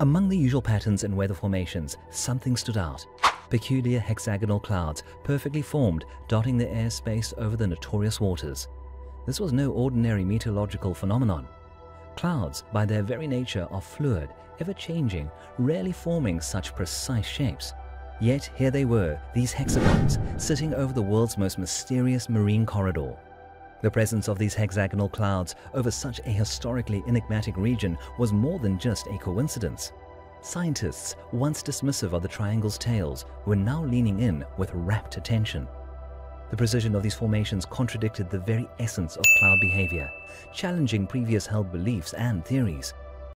Among the usual patterns and weather formations, something stood out. Peculiar hexagonal clouds, perfectly formed, dotting the airspace over the notorious waters. This was no ordinary meteorological phenomenon. Clouds, by their very nature, are fluid, ever-changing, rarely forming such precise shapes. Yet here they were, these hexagons, sitting over the world's most mysterious marine corridor. The presence of these hexagonal clouds over such a historically enigmatic region was more than just a coincidence. Scientists, once dismissive of the triangle's tales, were now leaning in with rapt attention. The precision of these formations contradicted the very essence of cloud behavior, challenging previous held beliefs and theories.